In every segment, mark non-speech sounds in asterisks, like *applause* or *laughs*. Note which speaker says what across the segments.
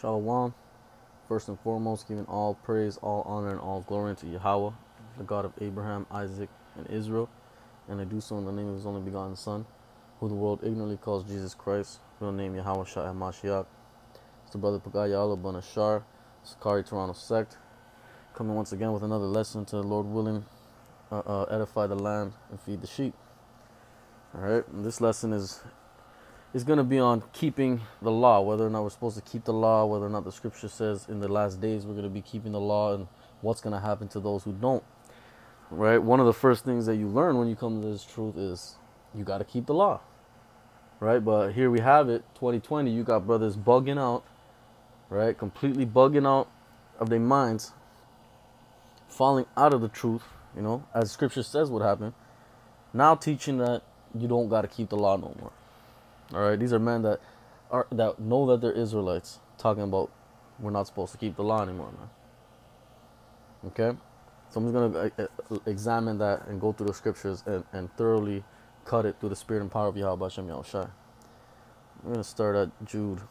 Speaker 1: Shalom. First and foremost, giving all praise, all honor, and all glory to Yahweh, the God of Abraham, Isaac, and Israel. And I do so in the name of his only begotten Son, who the world ignorantly calls Jesus Christ, real name Yahweh Shah Mashiach. It's the brother Pagaya Allah Banashar, Sakari Toronto sect, coming once again with another lesson to the Lord willing, uh, uh, edify the land and feed the sheep. All right, and this lesson is is going to be on keeping the law, whether or not we're supposed to keep the law, whether or not the scripture says in the last days we're going to be keeping the law, and what's going to happen to those who don't. Right? One of the first things that you learn when you come to this truth is you got to keep the law. Right? But here we have it 2020, you got brothers bugging out, right? Completely bugging out of their minds, falling out of the truth, you know, as scripture says would happen. Now teaching that you don't got to keep the law no more. All right, these are men that are that know that they're Israelites, talking about we're not supposed to keep the law anymore, man. Okay, so I'm just gonna uh, uh, examine that and go through the scriptures and, and thoroughly cut it through the spirit and power of Yahweh Hashem Yahushai. I'm gonna start at Jude,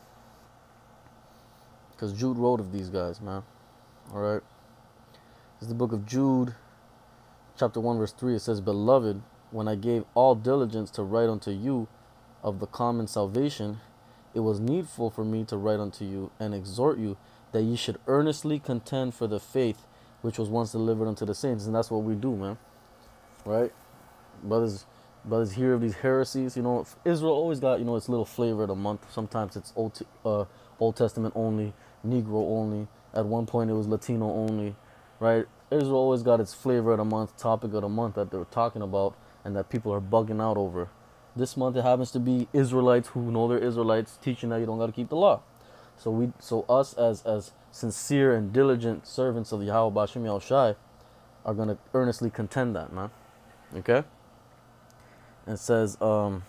Speaker 1: because Jude wrote of these guys, man. All right, this is the book of Jude, chapter one, verse three. It says, "Beloved, when I gave all diligence to write unto you." Of the common salvation, it was needful for me to write unto you and exhort you that ye should earnestly contend for the faith which was once delivered unto the saints. And that's what we do, man. Right? Brothers brothers hear of these heresies. You know, Israel always got, you know, its little flavor of the month. Sometimes it's Old, uh, Old Testament only, Negro only. At one point it was Latino only, right? Israel always got its flavor of the month, topic of the month that they're talking about and that people are bugging out over. This month it happens to be Israelites who know they're Israelites teaching that you don't got to keep the law. So we, so us as as sincere and diligent servants of Yahweh Bashim Yahushai are gonna earnestly contend that, man. Okay. And it says, um,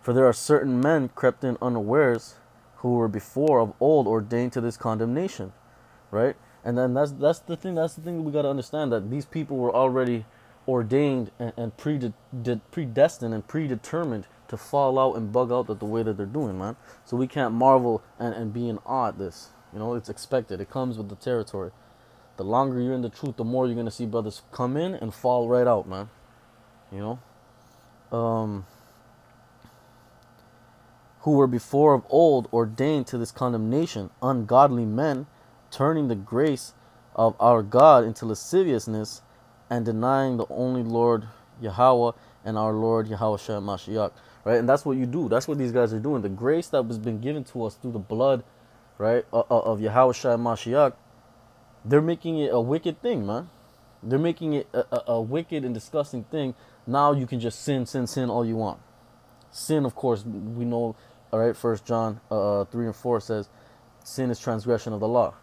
Speaker 1: for there are certain men crept in unawares who were before of old ordained to this condemnation, right? And then that's that's the thing. That's the thing we got to understand that these people were already ordained and, and prede- predestined and predetermined to fall out and bug out the, the way that they're doing, man. So we can't marvel and, and be in awe at this. You know, it's expected. It comes with the territory. The longer you're in the truth, the more you're gonna see brothers come in and fall right out, man. You know? Um who were before of old ordained to this condemnation, ungodly men, turning the grace of our God into lasciviousness and denying the only Lord Yahweh and our Lord Yahweh Shem Mashiach. Right? And that's what you do. That's what these guys are doing. The grace that was been given to us through the blood, right, of Yahweh Shem Mashiach, they're making it a wicked thing, man. They're making it a, a, a wicked and disgusting thing. Now you can just sin, sin, sin all you want. Sin, of course, we know, all right, First John uh, 3 and 4 says, sin is transgression of the law.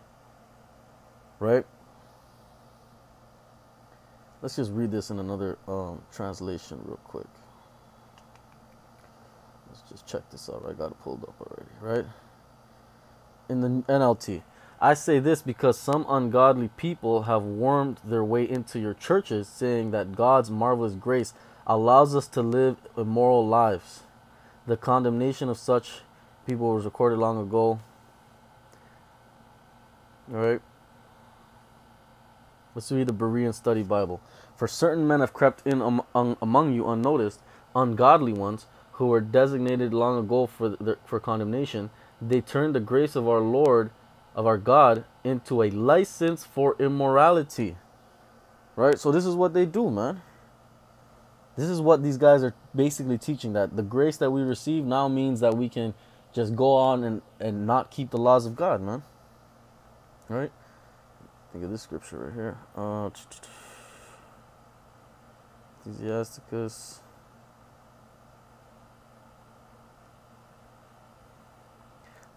Speaker 1: Right? Let's just read this in another um, translation real quick. Let's just check this out. I got it pulled up already, right? In the NLT. I say this because some ungodly people have wormed their way into your churches, saying that God's marvelous grace allows us to live immoral lives. The condemnation of such people was recorded long ago. All right. Let's read the Berean Study Bible. For certain men have crept in among, you unnoticed, ungodly ones, who were designated long ago for, the, for condemnation. They turned the grace of our Lord, of our God, into a license for immorality. Right? So this is what they do, man. This is what these guys are basically teaching that the grace that we receive now means that we can just go on and, and not keep the laws of God, man. Right? Think of this scripture right here. Uh, Ecclesiasticus.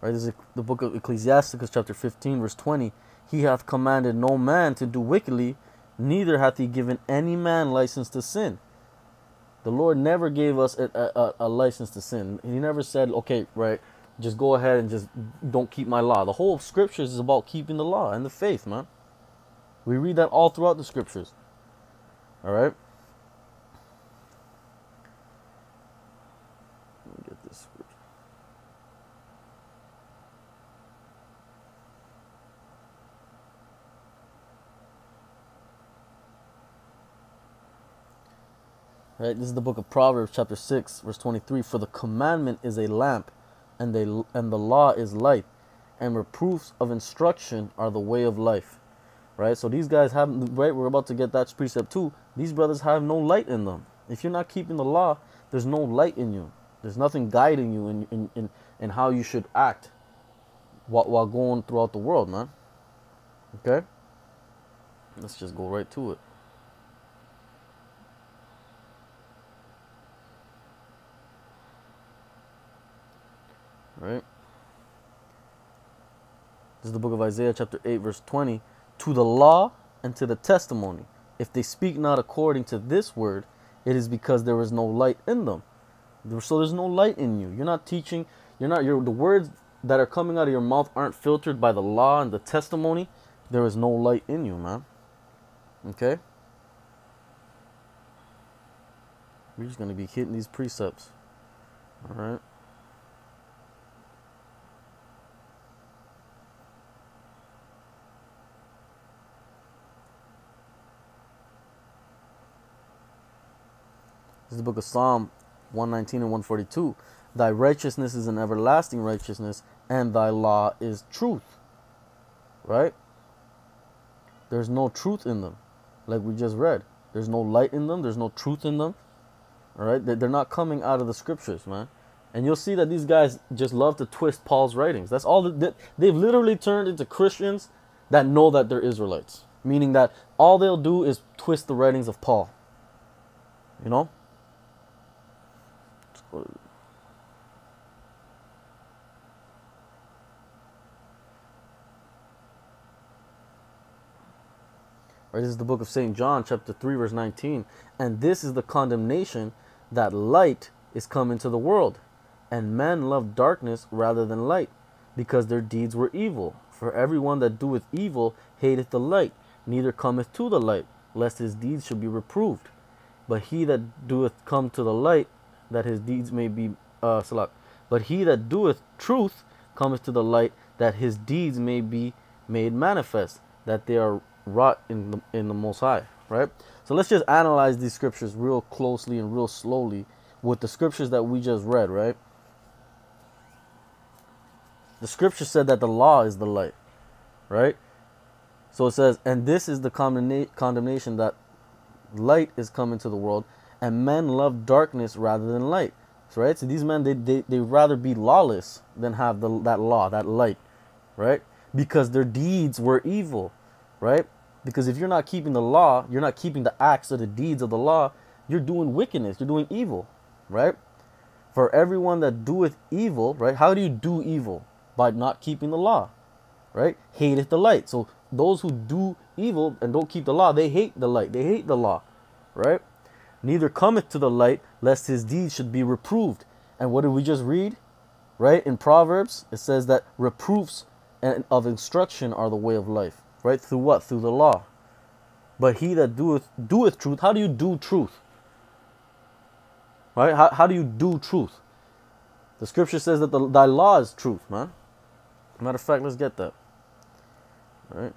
Speaker 1: Right, this is the book of Ecclesiasticus, chapter 15, verse 20. He hath commanded no man to do wickedly, neither hath he given any man license to sin. The Lord never gave us a, a, a license to sin. He never said, okay, right, just go ahead and just don't keep my law. The whole scriptures is about keeping the law and the faith, man. We read that all throughout the scriptures. All right? Right. this this is the book of Proverbs, chapter 6, verse 23. For the commandment is a lamp, and, they, and the law is light, and reproofs of instruction are the way of life. Right? So these guys have, right? We're about to get that precept too. These brothers have no light in them. If you're not keeping the law, there's no light in you. There's nothing guiding you in, in, in, in how you should act while, while going throughout the world, man. Okay? Let's just go right to it. Right? This is the book of Isaiah, chapter 8, verse 20. To the law and to the testimony. If they speak not according to this word, it is because there is no light in them. So there's no light in you. You're not teaching. You're not. You're the words that are coming out of your mouth aren't filtered by the law and the testimony. There is no light in you, man. Okay. We're just gonna be hitting these precepts. All right. This is the book of Psalm 119 and 142. Thy righteousness is an everlasting righteousness, and thy law is truth. Right? There's no truth in them, like we just read. There's no light in them, there's no truth in them. All right? They're not coming out of the scriptures, man. And you'll see that these guys just love to twist Paul's writings. That's all that they've literally turned into Christians that know that they're Israelites, meaning that all they'll do is twist the writings of Paul. You know? Right, this is the book of St. John, chapter 3, verse 19. And this is the condemnation that light is come into the world, and men love darkness rather than light, because their deeds were evil. For everyone that doeth evil hateth the light, neither cometh to the light, lest his deeds should be reproved. But he that doeth come to the light, that his deeds may be uh salak. But he that doeth truth cometh to the light, that his deeds may be made manifest, that they are wrought in the in the Most High. Right. So let's just analyze these scriptures real closely and real slowly with the scriptures that we just read. Right. The scripture said that the law is the light. Right. So it says, and this is the condemnation that light is coming to the world, and men love darkness rather than light. So, right? So these men they they they rather be lawless than have the that law, that light, right? Because their deeds were evil, right? Because if you're not keeping the law, you're not keeping the acts or the deeds of the law, you're doing wickedness, you're doing evil, right? For everyone that doeth evil, right? How do you do evil? By not keeping the law, right? Hateth the light. So those who do evil and don't keep the law, they hate the light. They hate the law, right? Neither cometh to the light, lest his deeds should be reproved. And what did we just read? Right? In Proverbs, it says that reproofs and of instruction are the way of life. Right? Through what? Through the law. But he that doeth doeth truth, how do you do truth? Right? How, how do you do truth? The scripture says that the, thy law is truth, man. Matter of fact, let's get that. All right.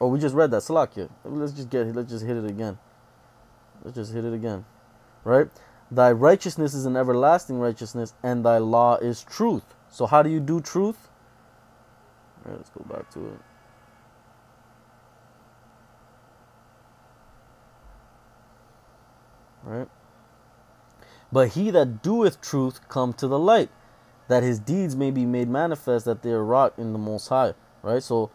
Speaker 1: Oh, we just read that. Salakia. Let's just get it. let's just hit it again. Let's just hit it again. Right? Thy righteousness is an everlasting righteousness, and thy law is truth. So how do you do truth? All right, let's go back to it. Right? But he that doeth truth come to the light, that his deeds may be made manifest, that they are wrought in the Most High. Right? So,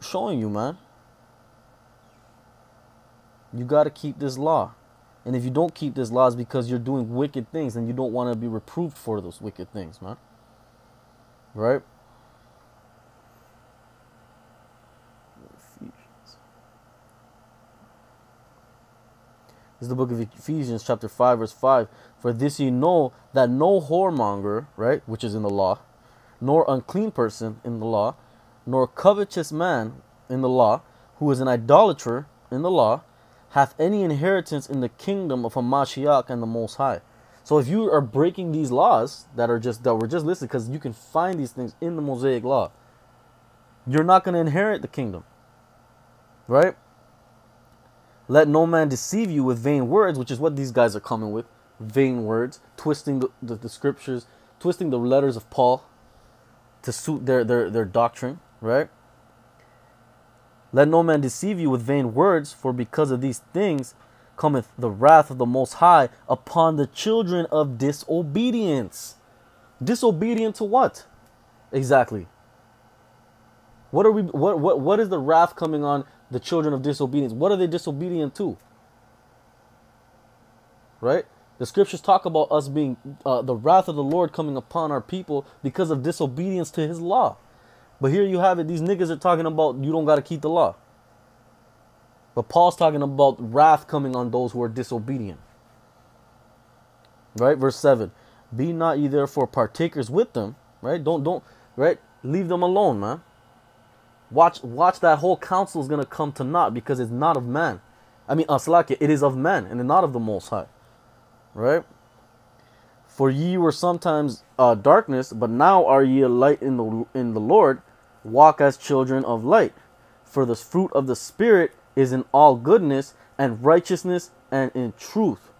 Speaker 1: showing you, man. You got to keep this law. And if you don't keep this law, it's because you're doing wicked things and you don't want to be reproved for those wicked things, man. Right? This is the book of Ephesians, chapter 5, verse 5. For this ye know that no whoremonger, right, which is in the law, nor unclean person in the law, nor covetous man in the law, who is an idolater in the law, hath any inheritance in the kingdom of Hamashiach and the Most High. So if you are breaking these laws that are just that were just listed, because you can find these things in the Mosaic law, you're not going to inherit the kingdom, right? Let no man deceive you with vain words, which is what these guys are coming with. Vain words, twisting the, the, the scriptures, twisting the letters of Paul to suit their, their, their doctrine, right? Let no man deceive you with vain words, for because of these things cometh the wrath of the Most High upon the children of disobedience. Disobedient to what? Exactly. What are we what what what is the wrath coming on the children of disobedience? What are they disobedient to? Right? The scriptures talk about us being uh, the wrath of the Lord coming upon our people because of disobedience to his law. But here you have it. These niggas are talking about you don't got to keep the law. But Paul's talking about wrath coming on those who are disobedient. Right? Verse 7. Be not ye therefore partakers with them. Right? Don't, don't, right? Leave them alone, man. Watch, watch that whole council is going to come to naught because it's not of man. I mean, aslaki, it is of man and not of the Most High. Right? For ye were sometimes uh, darkness, but now are ye a light in the in the Lord. Walk as children of light. For the fruit of the Spirit is in all goodness and righteousness and in truth,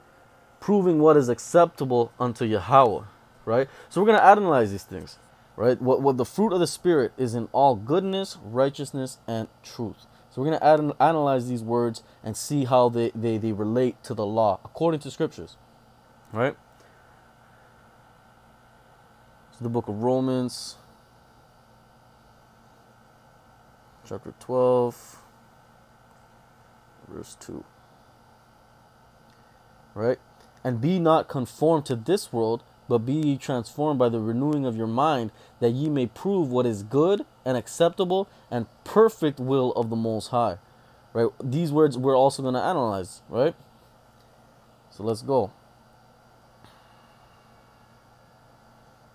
Speaker 1: proving what is acceptable unto Yahweh. Right? So we're going to analyze these things. Right? What, what the fruit of the Spirit is in all goodness, righteousness, and truth. So we're going to analyze these words and see how they, they, they relate to the law according to scriptures. Right? So the book of Romans, chapter 12 verse 2. Right? And be not conformed to this world, but be ye transformed by the renewing of your mind, that ye may prove what is good and acceptable and perfect will of the Most High. Right? These words we're also going to analyze, right? So let's go.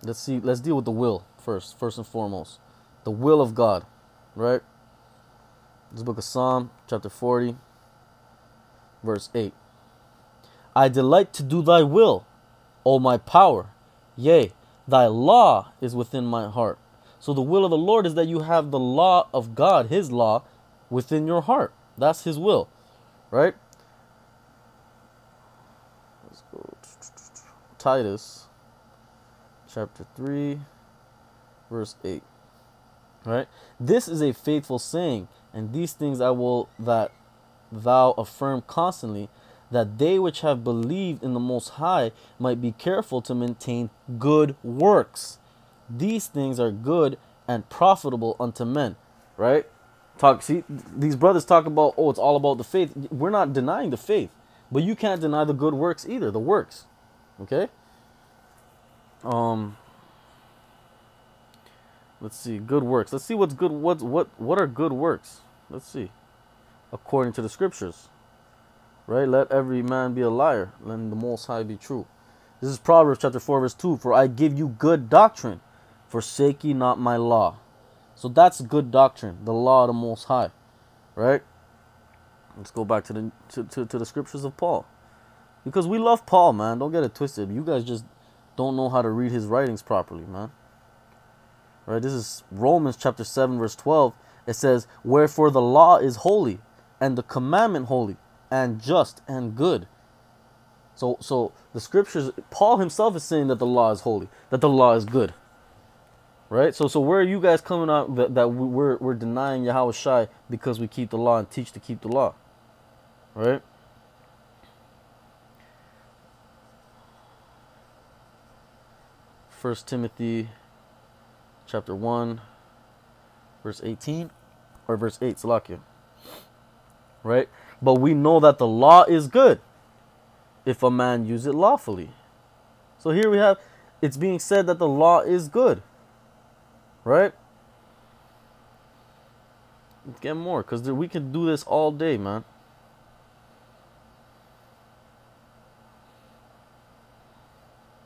Speaker 1: Let's see, let's deal with the will first, first and foremost. The will of God, right? This book of Psalm, chapter 40, verse 8. I delight to do thy will, O my power. Yea, thy law is within my heart. So the will of the Lord is that you have the law of God, his law, within your heart. That's his will, right? Let's go. Titus chapter 3, verse 8. Right? This is a faithful saying, and these things I will that thou affirm constantly that they which have believed in the Most High might be careful to maintain good works. These things are good and profitable unto men. Right? Talk. See, these brothers talk about, oh, it's all about the faith. We're not denying the faith, but you can't deny the good works either. The works. Okay. Um. Let's see. Good works. Let's see what's good. What what what are good works? Let's see according to the scriptures. Right? Let every man be a liar, let the Most High be true. This is Proverbs chapter 4, verse 2. For I give you good doctrine, forsake ye not my law. So that's good doctrine, the law of the Most High. Right? Let's go back to the to, to, to the scriptures of Paul. Because we love Paul, man. Don't get it twisted. You guys just don't know how to read his writings properly, man. Right? This is Romans chapter 7, verse 12. It says, Wherefore the law is holy, and the commandment holy and just and good. So so the scriptures Paul himself is saying that the law is holy, that the law is good. Right? So so where are you guys coming out that, that we're we're denying Yahweh Shai because we keep the law and teach to keep the law? Right? First Timothy chapter 1 verse 18 or verse 8 Salakia right? But we know that the law is good if a man use it lawfully. So here we have it's being said that the law is good. Right? Get more because we can do this all day, man.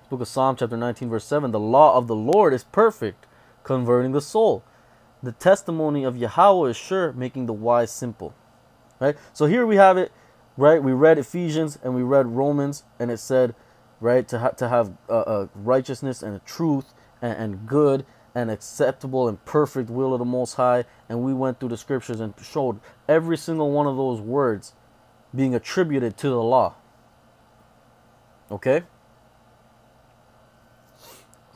Speaker 1: Book of Psalm, chapter 19, verse 7 The law of the Lord is perfect, converting the soul. The testimony of Yahweh is sure, making the wise simple right? So here we have it, right? We read Ephesians and we read Romans, and it said, right, to, ha- to have righteousness and truth and, and good and acceptable and perfect will of the Most High. And we went through the scriptures and showed every single one of those words being attributed to the law. Okay?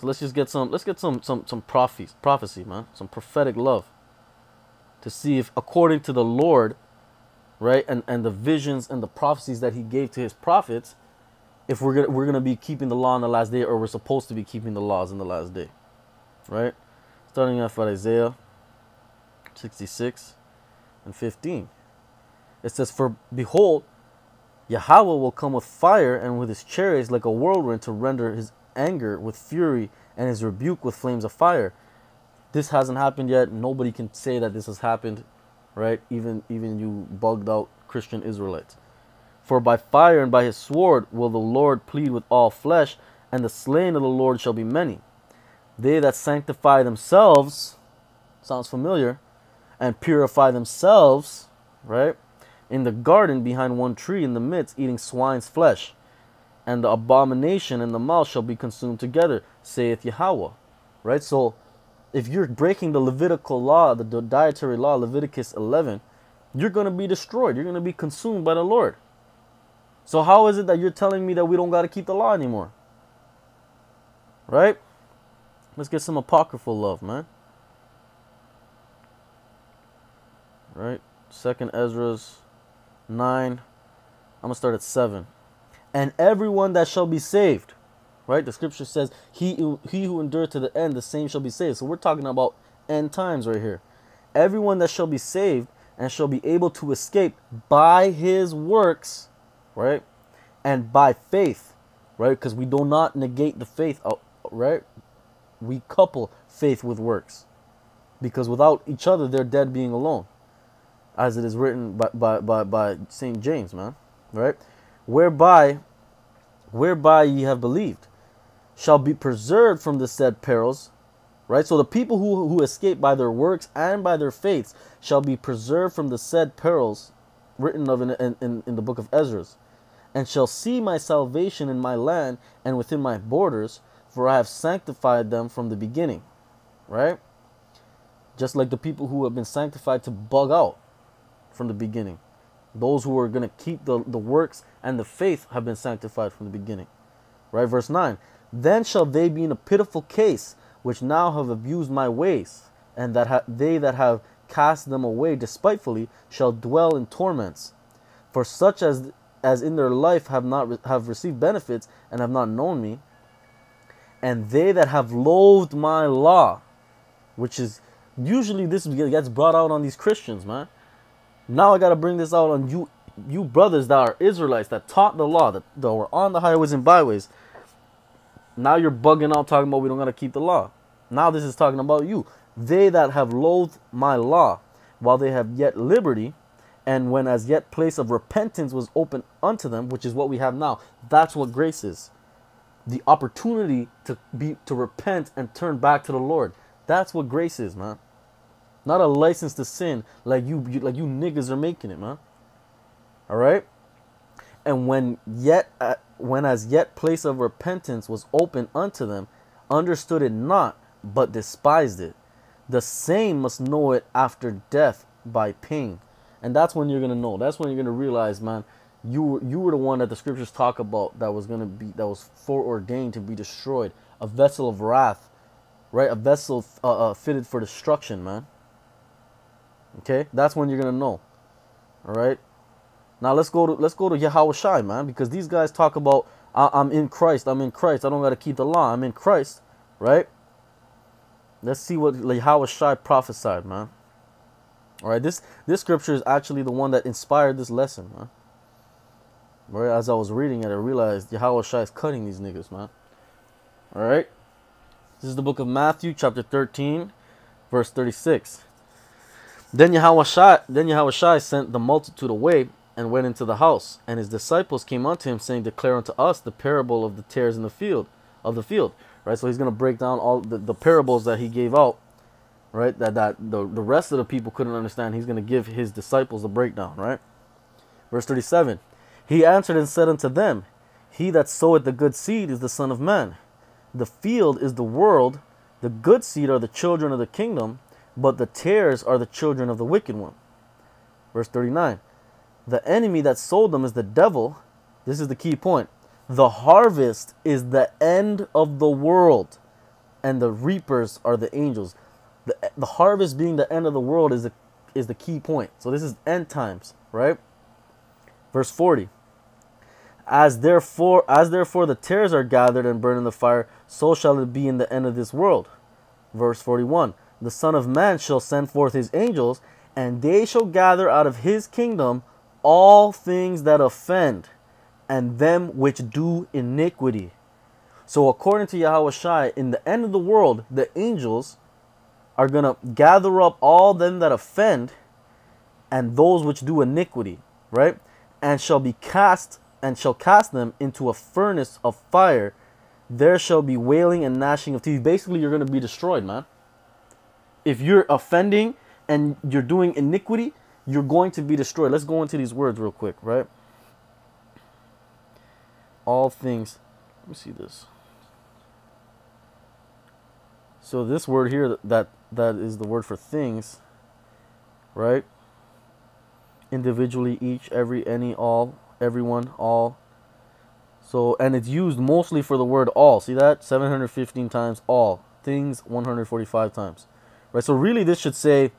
Speaker 1: So let's just get some let's get some some some prophecy, prophecy, man. Some prophetic love. To see if according to the Lord, right, and, and the visions and the prophecies that he gave to his prophets, if we're gonna we're gonna be keeping the law in the last day or we're supposed to be keeping the laws in the last day. Right? Starting off at Isaiah 66 and 15. It says, For behold, Yahweh will come with fire and with his chariots like a whirlwind to render his anger with fury and his rebuke with flames of fire. This hasn't happened yet. Nobody can say that this has happened, right? Even even you bugged out Christian Israelites. For by fire and by his sword will the Lord plead with all flesh, and the slain of the Lord shall be many. They that sanctify themselves, sounds familiar, and purify themselves, right? In the garden behind one tree in the midst, eating swine's flesh. And the abomination and the mouth shall be consumed together, saith Yahweh. Right? So, if you're breaking the Levitical law, the dietary law, Leviticus 11, you're going to be destroyed. You're going to be consumed by the Lord. So, how is it that you're telling me that we don't got to keep the law anymore? Right? Let's get some apocryphal love, man. Right? Second Esdras 9. I'm going to start at 7. And everyone that shall be saved. Right? The scripture says, he, he who endured to the end, the same shall be saved. So we're talking about end times right here. Everyone that shall be saved and shall be able to escape by his works, right? And by faith, right? Because we do not negate the faith, uh, right? We couple faith with works. Because without each other, they're dead being alone as it is written by, by, by, by St. James, man. Right? Whereby, whereby ye have believed, shall be preserved from the said perils. Right? So the people who, who escape by their works and by their faiths shall be preserved from the said perils written of in, in, in the book of Esdras, and shall see my salvation in my land and within my borders, for I have sanctified them from the beginning. Right? Just like the people who have been sanctified to bug out from the beginning. Those who are going to keep the, the works and the faith have been sanctified from the beginning. Right? Verse 9. Then shall they be in a pitiful case, which now have abused my ways, and that ha- they that have cast them away despitefully shall dwell in torments. For such as as in their life have not re- have received benefits and have not known me, and they that have loathed my law, which is usually this gets brought out on these Christians, man. Now I got to bring this out on you, you brothers that are Israelites that taught the law, that, that were on the highways and byways. Now you're bugging out talking about we don't got to keep the law. Now this is talking about you. They that have loathed my law, while they have yet liberty, and when as yet place of repentance was open unto them, which is what we have now. That's what grace is. The opportunity to be to repent and turn back to the Lord. That's what grace is, man. Not a license to sin like you, you like you niggas are making it, man. All right? And when yet uh, when as yet place of repentance was open unto them, understood it not, but despised it. The same must know it after death by pain. And that's when you're gonna know. That's when you're gonna realize, man, you were you were the one that the scriptures talk about that was gonna be that was foreordained to be destroyed, a vessel of wrath, right? A vessel uh, uh, fitted for destruction, man. Okay, that's when you're gonna know. All right. Now let's go to let's go to Yahweh Shai, man, because these guys talk about I'm in Christ, I'm in Christ, I don't gotta keep the law, I'm in Christ, right? Let's see what Yahweh Shai prophesied, man. All right, this this scripture is actually the one that inspired this lesson, man. Right, as I was reading it, I realized Yahweh Shai is cutting these niggas, man. All right, this is the book of Matthew, chapter 13, verse 36. Then Yahushua, then sent the multitude away and went into the house, and his disciples came unto him, saying, Declare unto us the parable of the tares in the field, of the field. Right? So he's gonna break down all the, the parables that he gave out, right? That that the, the rest of the people couldn't understand. He's gonna give his disciples a breakdown, right? Verse 37. He answered and said unto them, He that soweth the good seed is the Son of Man. The field is the world, the good seed are the children of the kingdom, but the tares are the children of the wicked one. Verse 39 The enemy that sold them is the devil. This is the key point. The harvest is the end of the world, and the reapers are the angels. The, the harvest being the end of the world is the, is the key point. So this is end times, right? Verse 40. As therefore, as therefore the tares are gathered and burned in the fire, so shall it be in the end of this world. Verse 41 The Son of Man shall send forth his angels, and they shall gather out of his kingdom all things that offend, and them which do iniquity. So, according to Yahweh Shai, in the end of the world, the angels are going to gather up all them that offend and those which do iniquity, right? And shall be cast and shall cast them into a furnace of fire. There shall be wailing and gnashing of teeth. Basically, you're going to be destroyed, man. If you're offending and you're doing iniquity, you're going to be destroyed. Let's go into these words real quick, right? All things. Let me see this. So this word here that that is the word for things, right? Individually, each, every, any, all, everyone, all. So, and it's used mostly for the word all. See that? 715 times all. Things 145 times. Right? So, really, this should say,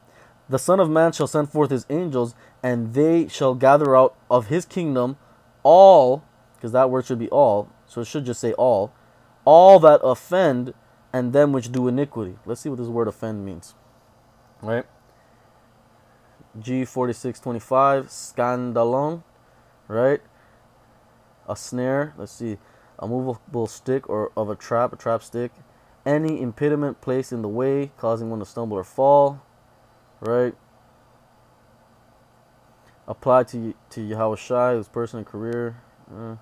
Speaker 1: The Son of Man shall send forth his angels, and they shall gather out of his kingdom all, because that word should be all. So, it should just say all. All that offend and them which do iniquity. Let's see what this word offend means. Right? G4625, scandalon, right? A snare, let's see, a movable stick or of a trap, a trap stick. Any impediment placed in the way, causing one to stumble or fall, right? Applied to to Yahweh Shai, whose person and career. Uh,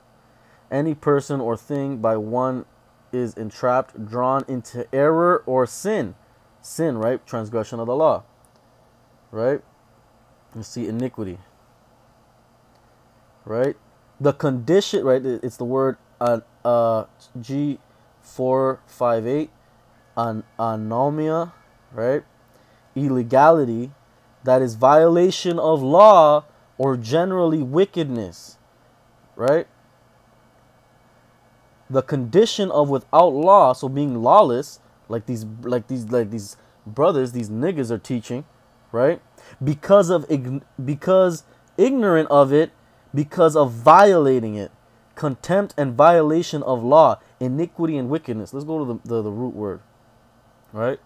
Speaker 1: any person or thing by one is entrapped, drawn into error or sin. Sin, right? Transgression of the law. Right? You see iniquity. Right? The condition, right? It's the word uh, uh, G458, an anomia, right? Illegality, that is violation of law or generally wickedness, right? the condition of without law, so being lawless, like these like these like these brothers, these niggas are teaching, right? Because of because ignorant of it, because of violating it, contempt and violation of law, iniquity and wickedness. Let's go to the, the, the root word, right?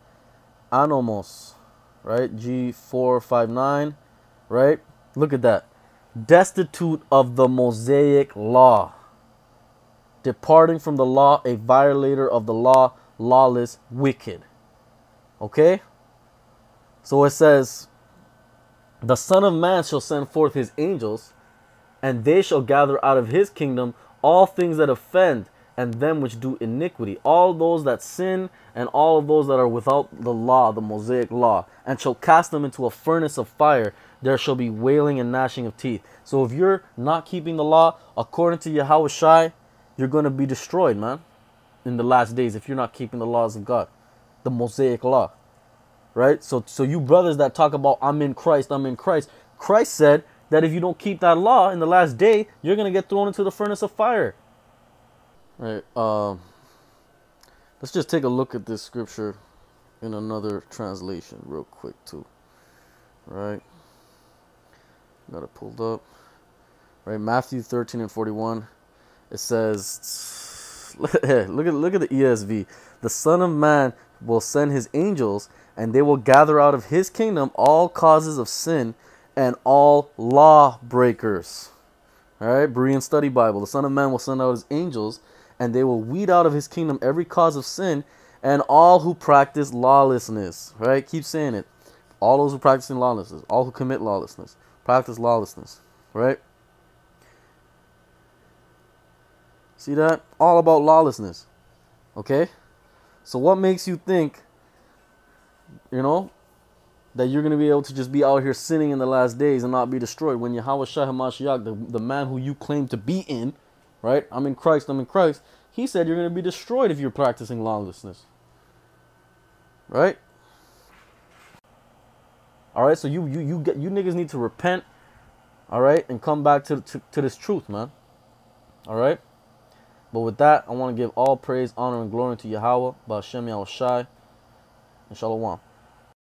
Speaker 1: Anomos, right? G four five nine, right? Look at that, destitute of the Mosaic law departing from the law, a violator of the law, lawless, wicked. Okay? So it says, The Son of Man shall send forth his angels, and they shall gather out of his kingdom all things that offend, and them which do iniquity, all those that sin, and all of those that are without the law, the Mosaic law, and shall cast them into a furnace of fire. There shall be wailing and gnashing of teeth. So if you're not keeping the law according to Yahweh Shai, you're going to be destroyed, man, in the last days if you're not keeping the laws of God, the Mosaic law. Right? So so you brothers that talk about I'm in Christ, I'm in Christ, Christ said that if you don't keep that law in the last day, you're going to get thrown into the furnace of fire. Right? Um Let's just take a look at this scripture in another translation real quick too. Right? Got it pulled up. Right, Matthew 13 and 41. It says, *laughs* look at look at the ESV. The Son of Man will send his angels, and they will gather out of his kingdom all causes of sin and all law breakers. All right, Berean Study Bible. The Son of Man will send out his angels, and they will weed out of his kingdom every cause of sin and all who practice lawlessness. Right? Keep saying it. All those who practice lawlessness, all who commit lawlessness, practice lawlessness. Right? See that? All about lawlessness. Okay? So what makes you think, you know, that you're going to be able to just be out here sinning in the last days and not be destroyed when Yahweh Shah HaMashiach, the, the man who you claim to be in, right? I'm in Christ, I'm in Christ. He said you're going to be destroyed if you're practicing lawlessness. Right? All right, so you you you get you niggas need to repent. All right, and come back to, to, to this truth, man. All right. But with that, I want to give all praise, honor, and glory to Yahweh, Ba'ashem Yahushai, and Shalom.